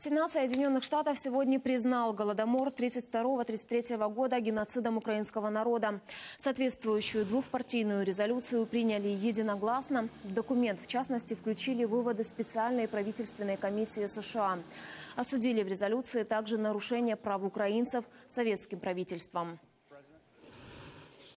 Сенат Соединенных Штатов сегодня признал Голодомор 1932-1933 года геноцидом украинского народа. Соответствующую двухпартийную резолюцию приняли единогласно. В документ, в частности, включили выводы специальной правительственной комиссии США. Осудили в резолюции также нарушение прав украинцев советским правительством.